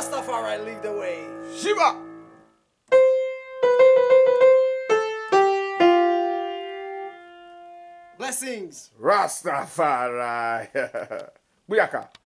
Rastafari lead the way. Shiva. Blessings. Rastafari. Buyaka.